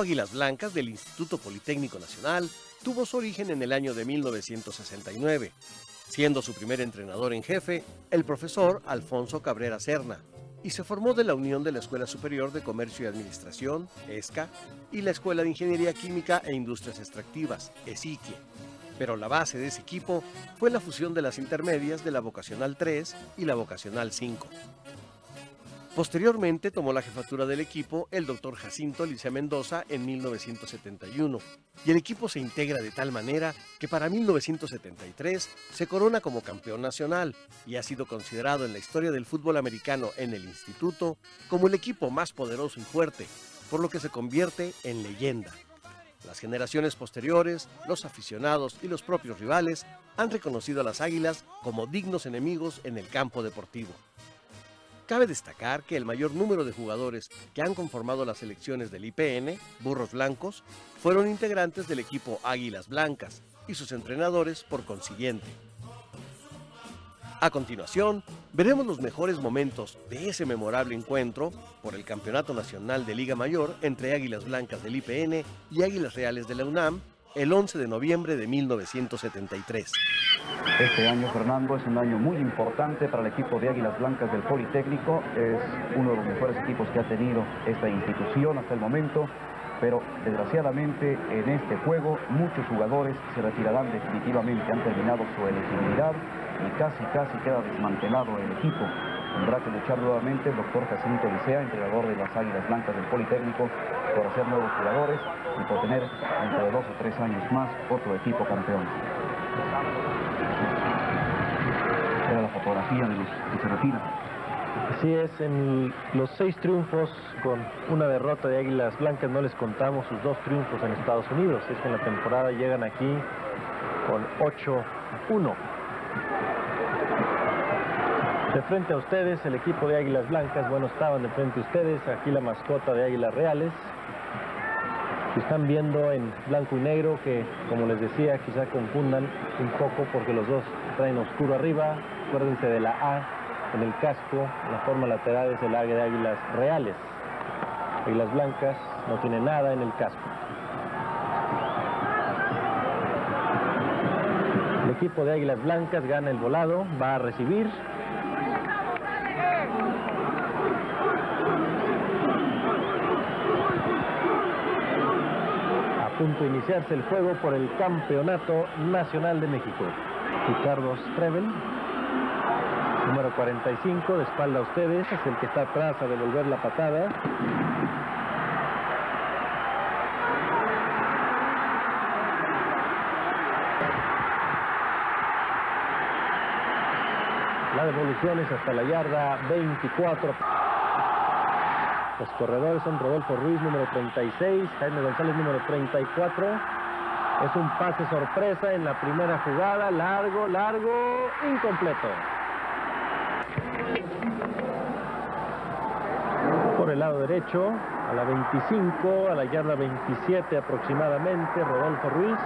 Águilas Blancas del Instituto Politécnico Nacional tuvo su origen en el año de 1969, siendo su primer entrenador en jefe el profesor Alfonso Cabrera Serna, y se formó de la unión de la Escuela Superior de Comercio y Administración, ESCA, y la Escuela de Ingeniería Química e Industrias Extractivas, ESIQUE. Pero la base de ese equipo fue la fusión de las intermedias de la Vocacional 3 y la Vocacional 5. Posteriormente tomó la jefatura del equipo el doctor Jacinto Licea Mendoza en 1971, y el equipo se integra de tal manera que para 1973 se corona como campeón nacional y ha sido considerado en la historia del fútbol americano en el instituto como el equipo más poderoso y fuerte, por lo que se convierte en leyenda. Las generaciones posteriores, los aficionados y los propios rivales han reconocido a las Águilas como dignos enemigos en el campo deportivo. Cabe destacar que el mayor número de jugadores que han conformado las selecciones del IPN, Burros Blancos, fueron integrantes del equipo Águilas Blancas y sus entrenadores por consiguiente. A continuación, veremos los mejores momentos de ese memorable encuentro por el Campeonato Nacional de Liga Mayor entre Águilas Blancas del IPN y Águilas Reales de la UNAM el 11 de noviembre de 1973. Este año, Fernando, es un año muy importante para el equipo de Águilas Blancas del Politécnico. Es uno de los mejores equipos que ha tenido esta institución hasta el momento. Pero desgraciadamente en este juego muchos jugadores se retirarán definitivamente. Han terminado su elegibilidad y casi, casi queda desmantelado el equipo. Tendrá que luchar nuevamente el doctor Jacinto Licea, entrenador de las Águilas Blancas del Politécnico, por hacer nuevos jugadores y por tener entre dos o tres años más otro equipo campeón era la fotografía de los que se retiran. Así es, en los seis triunfos con una derrota de Águilas Blancas no les contamos sus dos triunfos en Estados Unidos. Es que en la temporada llegan aquí con 8-1. De frente a ustedes, el equipo de Águilas Blancas, bueno, estaban de frente a ustedes, aquí la mascota de Águilas Reales. están viendo en blanco y negro, que como les decía, quizá confundan un poco porque los dos traen oscuro arriba, acuérdense de la A en el casco, la forma lateral es el águila de águilas reales. Águilas blancas no tiene nada en el casco. El equipo de águilas blancas gana el volado, va a recibir. Punto de iniciarse el juego por el Campeonato Nacional de México. Ricardo Strevel número 45, de espalda a ustedes, es el que está atrás a devolver la patada. La devolución es hasta la yarda 24. Los corredores son Rodolfo Ruiz, número 36, Jaime González, número 34. Es un pase sorpresa en la primera jugada, largo, largo, incompleto. Por el lado derecho, a la 25, a la yarda 27 aproximadamente, Rodolfo Ruiz.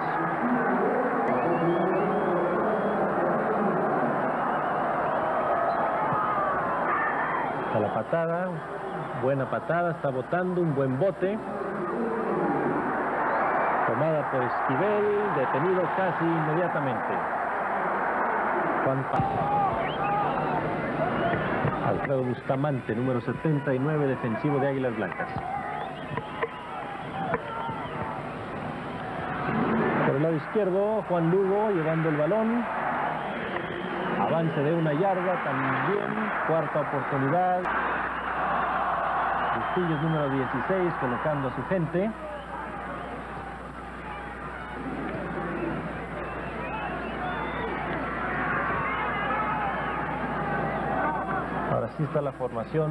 La patada, buena patada, está botando, un buen bote. Tomada por Esquivel, detenido casi inmediatamente. Juan Alfredo Bustamante, número 79, defensivo de Águilas Blancas. Por el lado izquierdo, Juan Lugo llevando el balón. Avance de una yarda también. Cuarta oportunidad. Bustillos número 16 colocando a su gente. Así está la formación.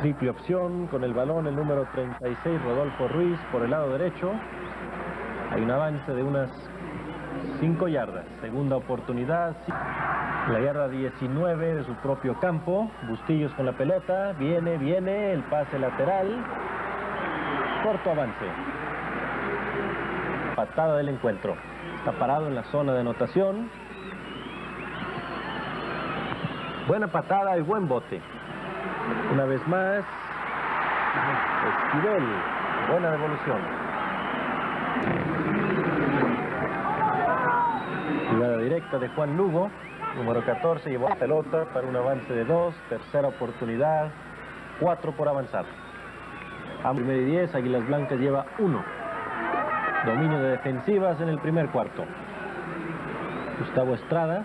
triple opción con el balón, el número 36, Rodolfo Ruiz, por el lado derecho. Hay un avance de unas 5 yardas. Segunda oportunidad. La yarda 19 de su propio campo. Bustillos con la pelota. Viene, viene. El pase lateral. Corto avance. Patada del encuentro. Está parado en la zona de anotación. Buena patada y buen bote. Una vez más, Esquivel, buena devolución. Jugada directa de Juan Lugo, número 14, llevó la pelota para un avance de dos, tercera oportunidad, cuatro por avanzar. A primer y 10, Águilas Blancas lleva uno. Dominio de defensivas en el primer cuarto. Gustavo Estrada.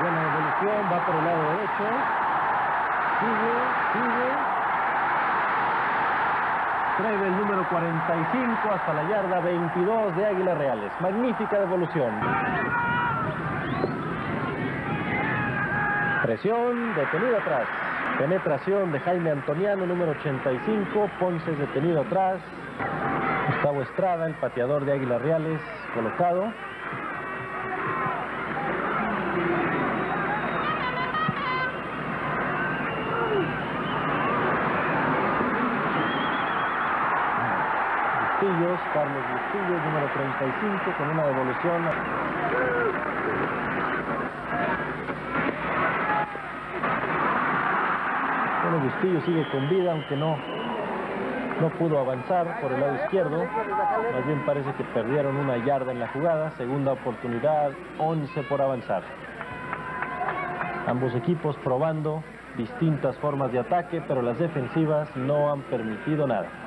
Buena devolución, va por el lado derecho. Sigue, sigue. Trae el número 45 hasta la yarda 22 de Águilas Reales. Magnífica devolución. Presión, detenido atrás. Penetración de Jaime Antoniano, número 85. Ponce detenido atrás. Gustavo Estrada, el pateador de Águilas Reales, colocado. Carlos Bustillos, número 35, con una devolución. Bueno, Bustillo sigue con vida, aunque no, no pudo avanzar por el lado izquierdo. Más bien parece que perdieron una yarda en la jugada. Segunda oportunidad, 11 por avanzar. Ambos equipos probando distintas formas de ataque, pero las defensivas no han permitido nada.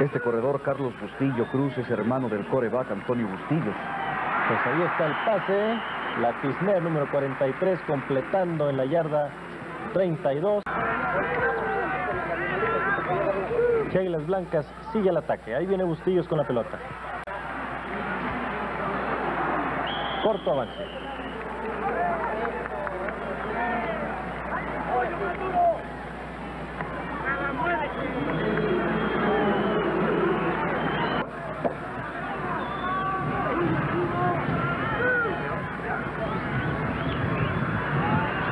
Este corredor, Carlos Bustillo Cruz, es hermano del coreback Antonio Bustillos. Pues ahí está el pase. La Tisner número 43 completando en la yarda 32. Águilas Blancas sigue el ataque. Ahí viene Bustillos con la pelota. Corto avance.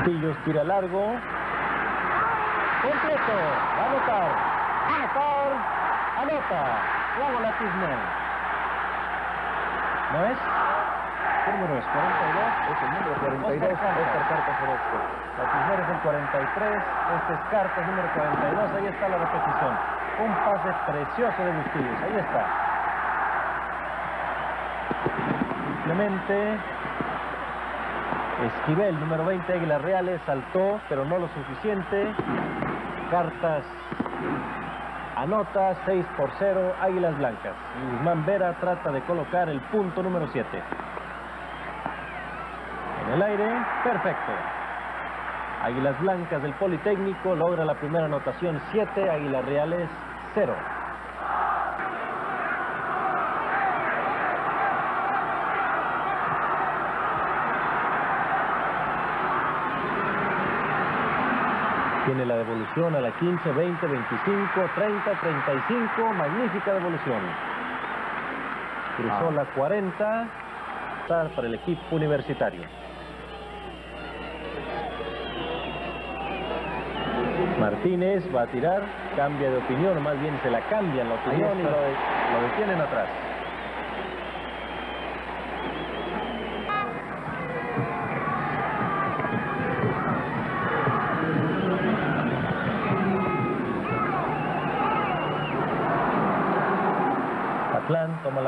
Bustillos tira largo. Completo. Anotar. Anotar. Anota. La Tisner. ¿No es? ¿Qué número es? 42. Es el número 42, Oscar Cartas. Orozco. La Tisner es el 43. Este es Cartas número 42. Ahí está la repetición. Un pase precioso de Bustillos. Ahí está. Simplemente Esquivel, número 20, Águilas Reales, saltó, pero no lo suficiente. Cartas anota 6 por 0, Águilas Blancas. Guzmán Vera trata de colocar el punto número 7. En el aire, perfecto. Águilas Blancas del Politécnico logra la primera anotación 7, Águilas Reales 0. Tiene la devolución a la 15, 20, 25, 30, 35. Magnífica devolución. Cruzó Ah. la 40. Está para el equipo universitario. Martínez va a tirar, cambia de opinión, más bien se la cambian la opinión y lo, lo detienen atrás.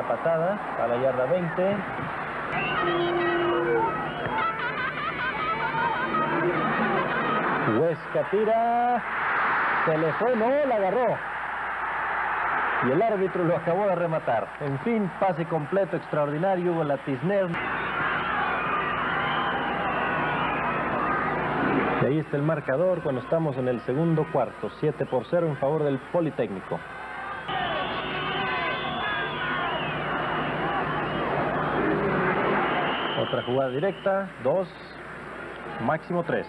Patada a la yarda 20. Huesca tira. Se le fue, no, la agarró. Y el árbitro lo acabó de rematar. En fin, pase completo, extraordinario, Hugo Latisner. Y ahí está el marcador cuando estamos en el segundo cuarto. 7 por 0 en favor del Politécnico. Jugada directa, dos, máximo tres.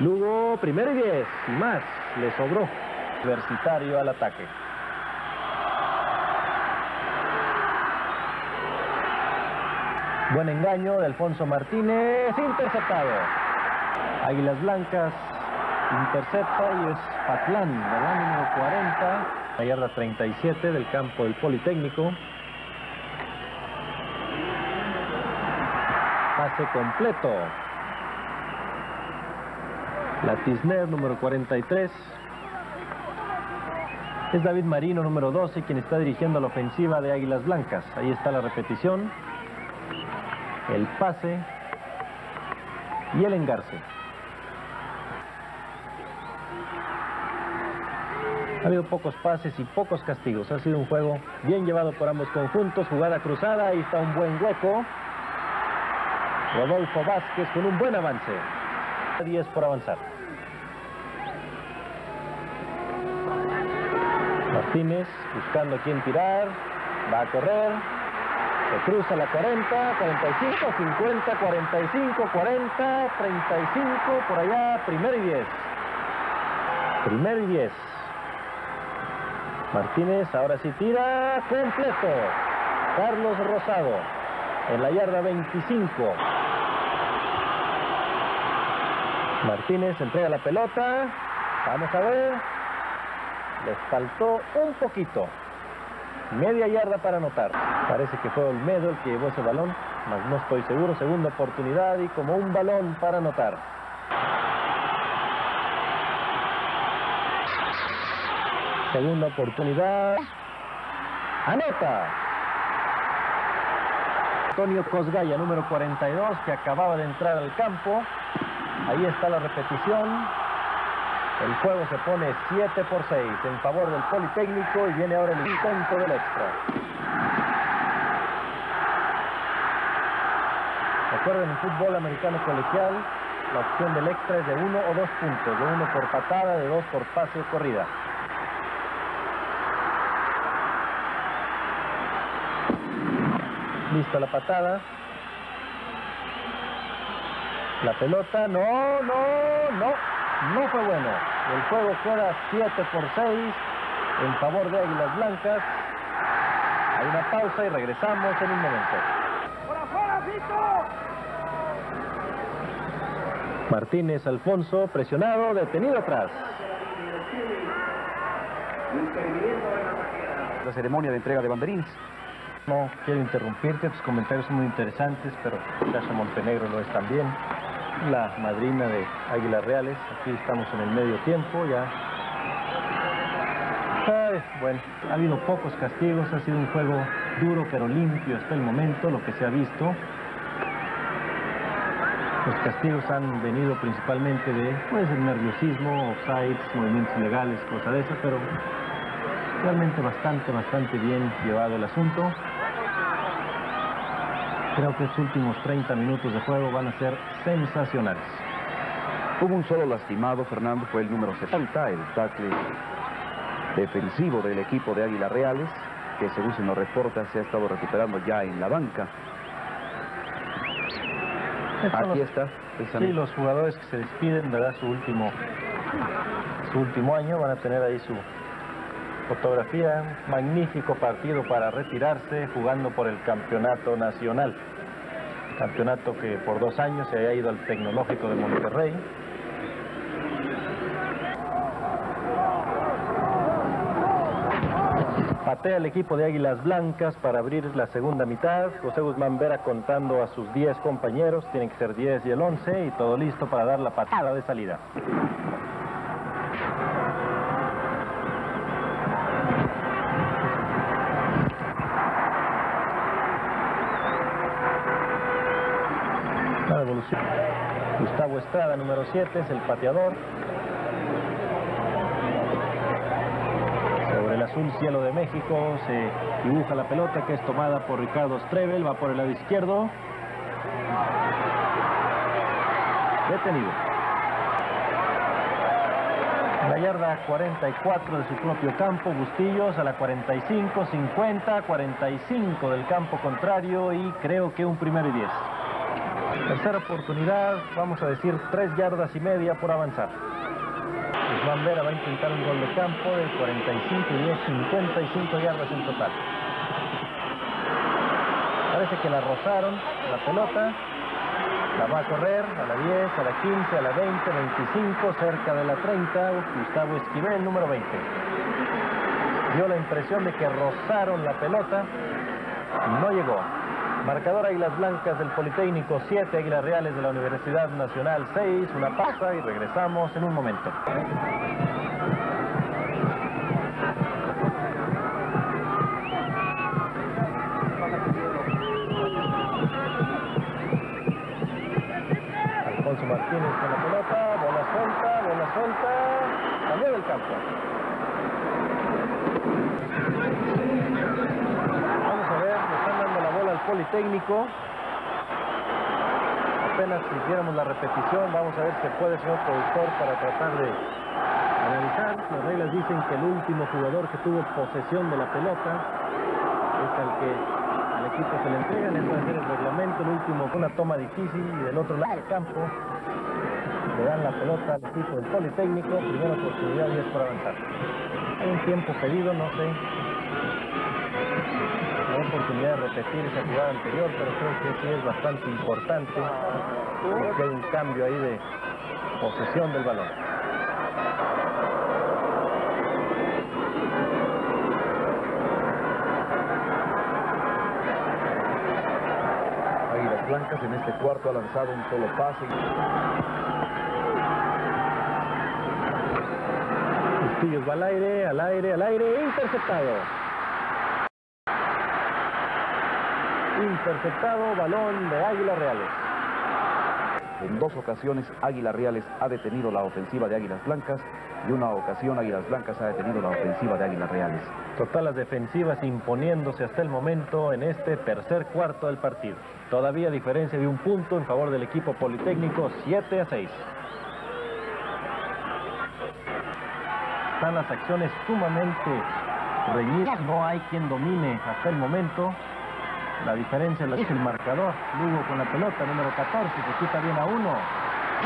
Lugo, primero y diez, más, le sobró. Universitario al ataque. Buen engaño de Alfonso Martínez, interceptado. Águilas Blancas intercepta y es Patlán, ¿verdad? Número 40, la yarda 37 del campo del Politécnico. Pase completo. La Tisner, número 43. Es David Marino, número 12, quien está dirigiendo la ofensiva de Águilas Blancas. Ahí está la repetición. El pase y el engarce. Ha habido pocos pases y pocos castigos. Ha sido un juego bien llevado por ambos conjuntos. Jugada cruzada, ahí está un buen hueco. Rodolfo Vázquez con un buen avance. 10 por avanzar. Martínez buscando quién tirar. Va a correr. Se cruza la 40, 45, 50, 45, 40, 35, por allá, primero y 10. Primero y 10. Martínez ahora sí tira completo. Carlos Rosado en la yarda 25. Martínez entrega la pelota. Vamos a ver. Les faltó un poquito. Media yarda para anotar. Parece que fue Olmedo el que llevó ese balón, mas no estoy seguro. Segunda oportunidad y como un balón para anotar. Segunda oportunidad. Anota. Antonio Cosgaya, número 42, que acababa de entrar al campo. Ahí está la repetición. El juego se pone 7 por 6 en favor del Politécnico y viene ahora el intento del extra. Recuerden, en fútbol americano colegial, la opción del extra es de uno o dos puntos, de uno por patada, de dos por pase o corrida. Lista la patada. La pelota, no, no, no, no fue bueno. El juego queda 7 por 6 en favor de Águilas Blancas. Hay una pausa y regresamos en un momento. Martínez Alfonso presionado, detenido atrás. La ceremonia de entrega de banderines. No quiero interrumpirte, tus comentarios son muy interesantes, pero Sasha Montenegro no es tan bien. La madrina de Águilas Reales, aquí estamos en el medio tiempo ya. Ay, bueno, ha habido pocos castigos, ha sido un juego duro pero limpio hasta el momento, lo que se ha visto. Los castigos han venido principalmente de, puede ser nerviosismo, offsides, movimientos ilegales, cosas de esas, pero realmente bastante, bastante bien llevado el asunto. Creo que estos últimos 30 minutos de juego van a ser sensacionales. Hubo un solo lastimado, Fernando, fue el número 70, el tackle defensivo del equipo de Águilas Reales, que según se nos reporta se ha estado recuperando ya en la banca. Aquí está. Sí, los jugadores que se despiden, ¿verdad? Su último, su último año van a tener ahí su fotografía. Magnífico partido para retirarse jugando por el campeonato nacional. Campeonato que por dos años se haya ido al Tecnológico de Monterrey. Patea el equipo de Águilas Blancas para abrir la segunda mitad. José Guzmán Vera contando a sus 10 compañeros. Tienen que ser 10 y el 11 y todo listo para dar la patada de salida. Estrada, número 7, es el pateador. Sobre el azul cielo de México se dibuja la pelota que es tomada por Ricardo Strebel, va por el lado izquierdo. Detenido. La yarda 44 de su propio campo, Bustillos a la 45, 50, 45 del campo contrario y creo que un primero y 10. Tercera oportunidad, vamos a decir tres yardas y media por avanzar. Guzmán Vera va a intentar un gol de campo de 45 y 10, 55 yardas en total. Parece que la rozaron, la pelota. La va a correr a la 10, a la 15, a la 20, 25, cerca de la 30. Gustavo Esquivel, número 20. Dio la impresión de que rozaron la pelota no llegó. Marcador Águilas Blancas del Politécnico 7, Águilas Reales de la Universidad Nacional 6, una pausa y regresamos en un momento. Alfonso Martínez con la pelota, bola suelta, bola suelta, cambió del campo. Vamos a ver, le están dando la bola al Politécnico. Apenas si la repetición, vamos a ver si puede, señor productor, para tratar de analizar. Las reglas dicen que el último jugador que tuvo posesión de la pelota es al que al equipo se le entregan. Eso va a ser el reglamento. El último fue una toma difícil y del otro lado del campo le dan la pelota al equipo del Politécnico. Primera oportunidad y es por avanzar. Hay un tiempo pedido, no sé oportunidad de repetir esa jugada anterior, pero creo que sí es bastante importante porque hay un cambio ahí de posesión del balón. Águilas Blancas en este cuarto ha lanzado un solo pase. Castillos va al aire, al aire, al aire, interceptado. Interceptado, balón de Águilas Reales. En dos ocasiones Águilas Reales ha detenido la ofensiva de Águilas Blancas y una ocasión Águilas Blancas ha detenido la ofensiva de Águilas Reales. Total las defensivas imponiéndose hasta el momento en este tercer cuarto del partido. Todavía diferencia de un punto en favor del equipo Politécnico, 7 a 6. Están las acciones sumamente reñidas, no hay quien domine hasta el momento. La diferencia la dice el marcador. Lugo con la pelota, número 14, se quita bien a uno.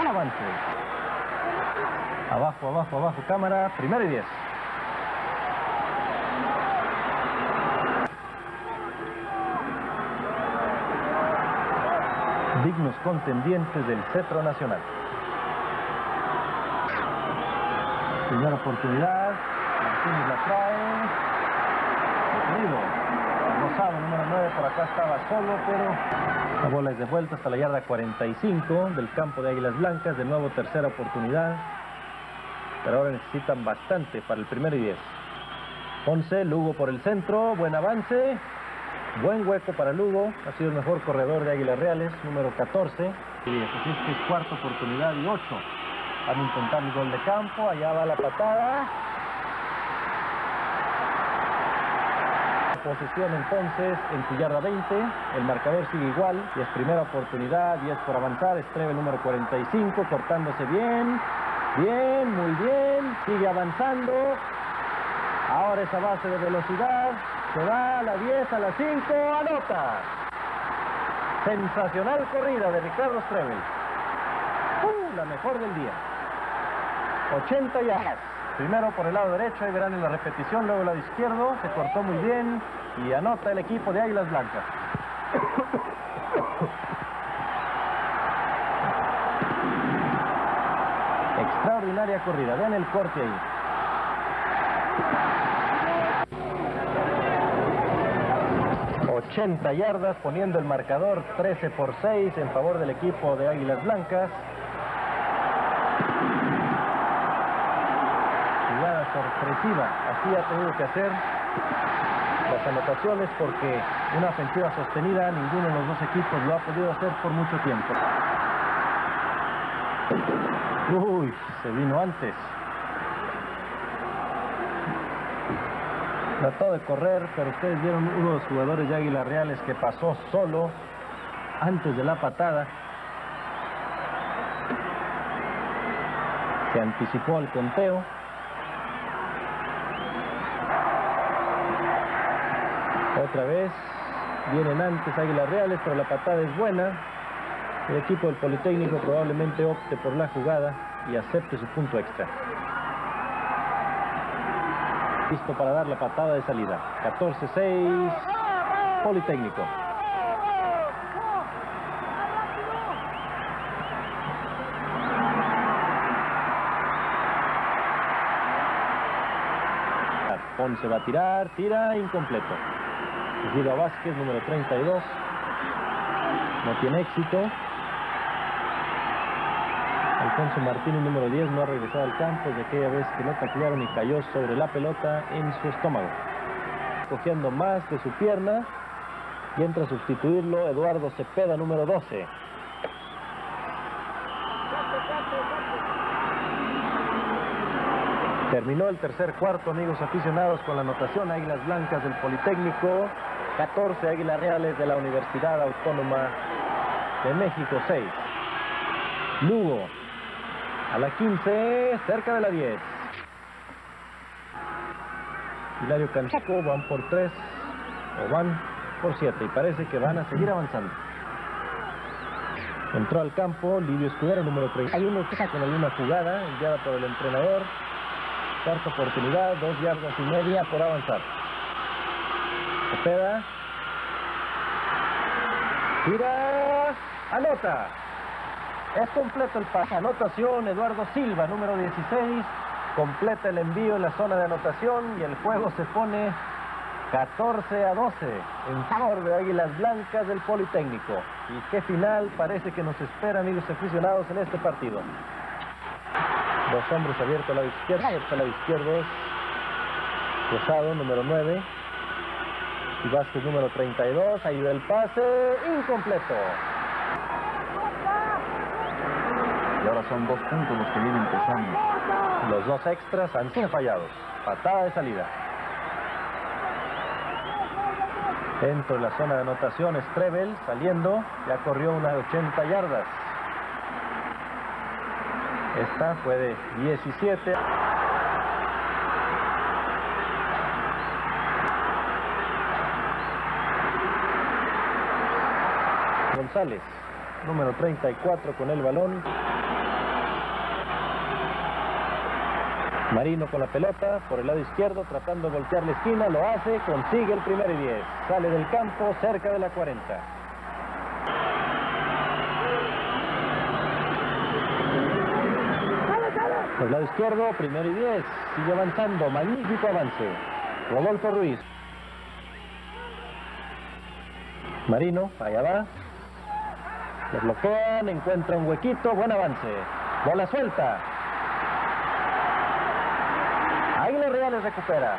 Un avance. Abajo, abajo, abajo, cámara, primero y 10. Dignos contendientes del Cetro Nacional. Primera oportunidad. Martínez la trae. Detenido. Número 9, por acá estaba solo, pero la bola es de vuelta hasta la yarda 45 del campo de Águilas Blancas. De nuevo, tercera oportunidad. Pero ahora necesitan bastante para el primero y 10. Ponce, Lugo por el centro, buen avance. Buen hueco para Lugo, ha sido el mejor corredor de Águilas Reales, número 14. Y así es que es cuarta oportunidad y 8. Van a intentar el gol de campo, allá va la patada. Posesión entonces en su yarda 20, el marcador sigue igual y es primera oportunidad y es por avanzar, Estreve número 45, cortándose bien, bien, muy bien, sigue avanzando. Ahora esa base de velocidad, se va a la 10, a la 5, anota. Sensacional corrida de Ricardo Strevel. Uh, la mejor del día. 80 yardas. Primero por el lado derecho, ahí verán en la repetición, luego el lado izquierdo, se cortó muy bien y anota el equipo de Águilas Blancas. Extraordinaria corrida, vean el corte ahí. ...80 yardas poniendo el marcador 13 por 6 en favor del equipo de Águilas Blancas. Jugada sorpresiva, así ha tenido que hacer las anotaciones porque una ofensiva sostenida ninguno de los dos equipos lo ha podido hacer por mucho tiempo. Uy, se vino antes. Trató de correr, pero ustedes vieron uno de los jugadores de Águilas Reales que pasó solo antes de la patada. Se anticipó al conteo. otra vez. Vienen antes Águilas Reales, pero la patada es buena. El equipo del Politécnico probablemente opte por la jugada y acepte su punto extra. Listo para dar la patada de salida. 14-6, Politécnico. Ponce va a tirar, tira incompleto. Guido Vázquez, número 32. No tiene éxito. Alfonso Martínez, número 10, no ha regresado al campo de aquella vez que lo taclearon y cayó sobre la pelota en su estómago. Cogiendo más de su pierna y entra a sustituirlo Eduardo Cepeda, número 12. Terminó el tercer cuarto, amigos aficionados, con la anotación Águilas Blancas del Politécnico, 14 Águilas Reales de la Universidad Autónoma de México, 6. Lugo, a la 15, cerca de la 10. Hilario Canseco van por 3, o van por 7, y parece que van a seguir avanzando. Entró al campo Livio Escudero, número 31, con alguna jugada enviada por el entrenador. Cuarta oportunidad, dos yardas y media por avanzar. Cepeda. Tira. Anota. Es completo el pase. Anotación, Eduardo Silva, número 16. Completa el envío en la zona de anotación y el juego se pone 14 a 12 en favor de Águilas Blancas del Politécnico. Y qué final parece que nos espera, amigos aficionados, en este partido. Dos hombres abiertos al lado izquierdo. Al lado izquierdo es Rosado, número 9. Y Vázquez, número 32. Ahí va el pase. Incompleto. Y ahora son dos puntos los que vienen empezando. Los dos extras han sido fallados. Patada de salida. Dentro de la zona de anotación, Strebel saliendo. Ya corrió unas 80 yardas. Esta fue de 17. Número 34 con el balón. Marino con la pelota por el lado izquierdo tratando de voltear la esquina, lo hace, consigue el primer y 10. Sale del campo cerca de la 40. Por el lado izquierdo, primero y 10. Sigue avanzando, magnífico avance. Rodolfo Ruiz. Marino, allá va. Lo bloquean, encuentra un huequito, buen avance. Bola suelta. Águilas Reales recupera.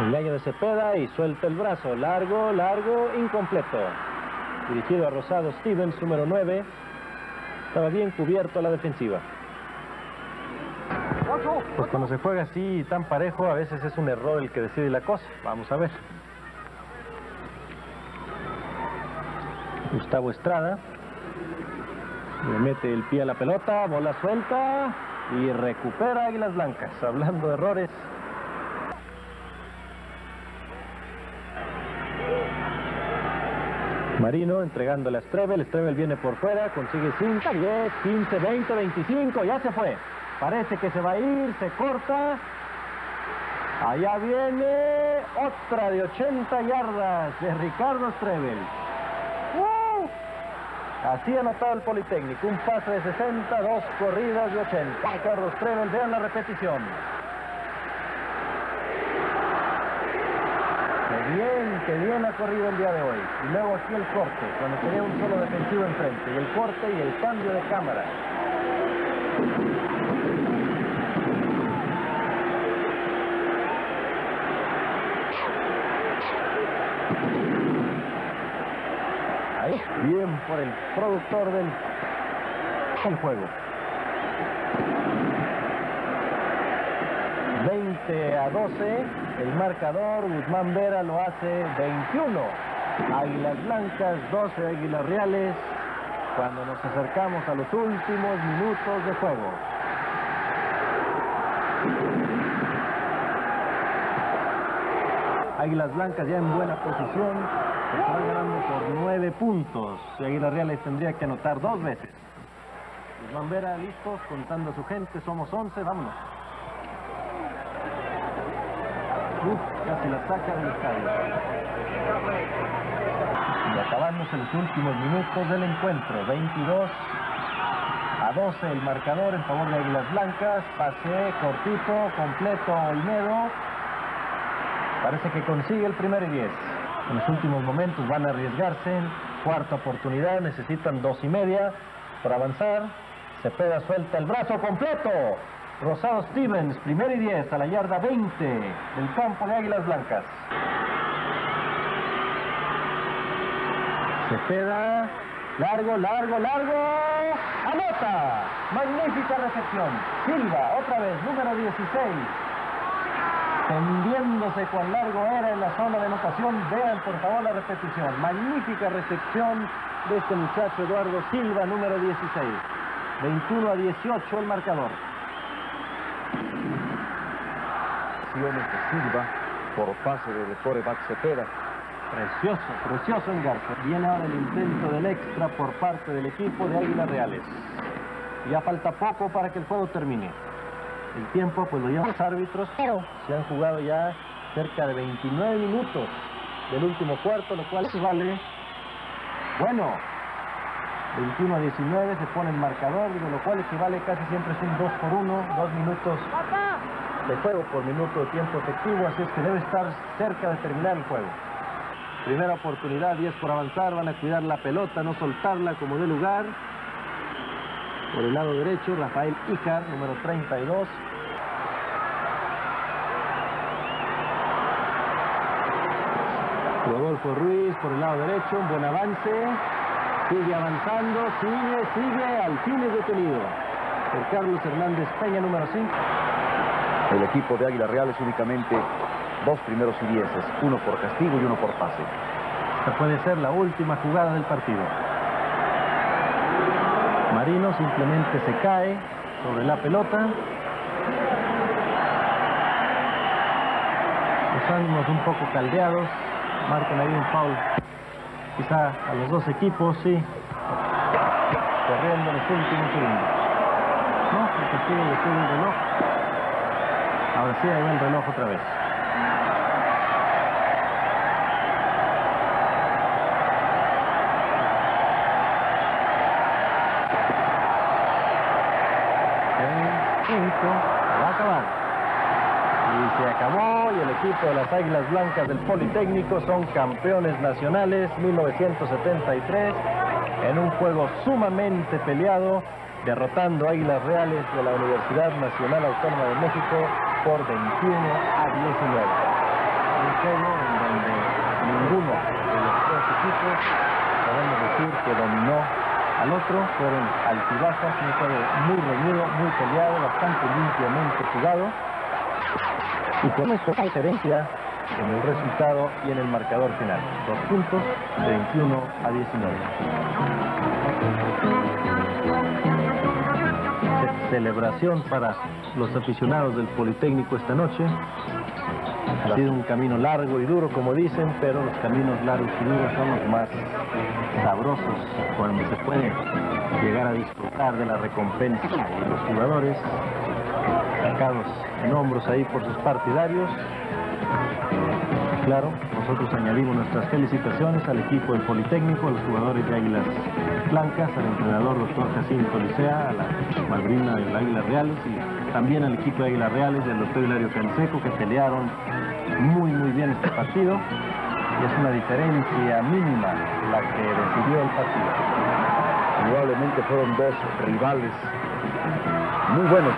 Engaño de Cepeda y suelta el brazo. Largo, largo, incompleto. Dirigido a Rosado Stevens, número 9. Estaba bien cubierto la defensiva. Pues cuando se juega así tan parejo, a veces es un error el que decide la cosa. Vamos a ver. Gustavo Estrada. Le mete el pie a la pelota, bola suelta y recupera Águilas Blancas. Hablando de errores. Marino entregándole a Strebel. Strebel viene por fuera, consigue 5, 10, 15, 20, 25. Ya se fue. Parece que se va a ir, se corta. Allá viene otra de 80 yardas de Ricardo Strebel. ¡Uh! Así anotado el Politécnico. Un pase de 60, dos corridas de 80. Ricardo Strebel, vean la repetición. Qué bien, qué bien ha corrido el día de hoy. Y luego aquí el corte, cuando tenía un solo defensivo enfrente. Y el corte y el cambio de cámara. Ahí, por el productor del juego. 20 a 12, el marcador, Guzmán Vera lo hace 21. Águilas Blancas, 12 Águilas Reales, cuando nos acercamos a los últimos minutos de juego. Águilas Blancas ya en buena posición, están ganando por 9 puntos. Y Águilas Reales tendría que anotar dos veces. Guzmán Vera listos, contando a su gente, somos 11, vámonos. Uf, casi la saca del estadio. Y acabándose los últimos minutos del encuentro. 22 a 12 el marcador en favor de Águilas Blancas. Pase cortito, completo Olmedo. Parece que consigue el primer y 10. En los últimos momentos van a arriesgarse. Cuarta oportunidad, necesitan dos y media para avanzar. Cepeda suelta el brazo completo. Rosado Stevens, primer y 10 a la yarda 20 del campo de Águilas Blancas. Cepeda, largo, largo, largo. Anota. Magnífica recepción. Silva, otra vez, número 16 tendiéndose cuán largo era en la zona de anotación. Vean por favor la repetición. Magnífica recepción de este muchacho Eduardo Silva, número 16. 21 a 18 el marcador. Silva por pase de coreback Cepeda. Precioso, precioso engarce. Viene ahora el intento del extra por parte del equipo de Águilas Reales. Ya falta poco para que el juego termine. El tiempo pues lo llevan los árbitros, pero se han jugado ya cerca de 29 minutos del último cuarto, lo cual vale, bueno, 21 a 19 se pone el marcador, de lo cual equivale casi siempre es un 2 por 1, 2 minutos de juego por minuto de tiempo efectivo, así es que debe estar cerca de terminar el juego. Primera oportunidad, 10 por avanzar, van a cuidar la pelota, no soltarla como de lugar. Por el lado derecho, Rafael Icar, número 32. Rodolfo Ruiz por el lado derecho, un buen avance. Sigue avanzando, sigue, sigue, al fin es detenido. Por Carlos Hernández Peña, número 5. El equipo de Águila Real es únicamente dos primeros y dieces, uno por castigo y uno por pase. Esta puede ser la última jugada del partido. Marino simplemente se cae sobre la pelota. Los ánimos un poco caldeados. Marcan ahí un foul. Quizá a los dos equipos, sí. Corriendo los últimos segundos. No, porque sigue el reloj. Ahora sí, ahí va el reloj otra vez. Va a. Y se acabó y el equipo de las Águilas Blancas del Politécnico son campeones nacionales 1973 en un juego sumamente peleado, derrotando Águilas Reales de la Universidad Nacional Autónoma de México por 21 a 19. Un juego en donde ninguno de los dos equipos podemos decir que dominó al otro, fueron altibajas, un juego muy reñido, muy peleado, bastante limpiamente jugado. Y con esto diferencia en el resultado y en el marcador final. Dos puntos, de 21 a 19. Celebración para los aficionados del Politécnico esta noche. Ha sido un camino largo y duro, como dicen, pero los caminos largos y duros son los más sabrosos cuando se puede llegar a disfrutar de la recompensa de los jugadores sacados en hombros ahí por sus partidarios. Claro, nosotros añadimos nuestras felicitaciones al equipo del Politécnico, a los jugadores de Águilas Blancas, al entrenador doctor Jacinto Licea, a la madrina del Águilas Reales y también al equipo de Águilas Reales del doctor Hilario Canseco que pelearon muy muy bien este partido y es una diferencia mínima la que decidió el partido. Probablemente fueron dos rivales muy buenos.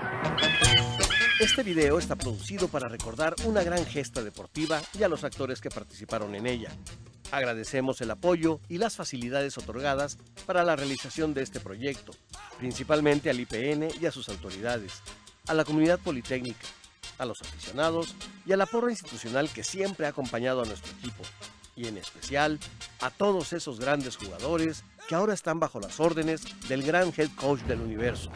Este video está producido para recordar una gran gesta deportiva y a los actores que participaron en ella. Agradecemos el apoyo y las facilidades otorgadas para la realización de este proyecto, principalmente al IPN y a sus autoridades, a la comunidad politécnica, a los aficionados y a la porra institucional que siempre ha acompañado a nuestro equipo, y en especial a todos esos grandes jugadores que ahora están bajo las órdenes del gran head coach del universo,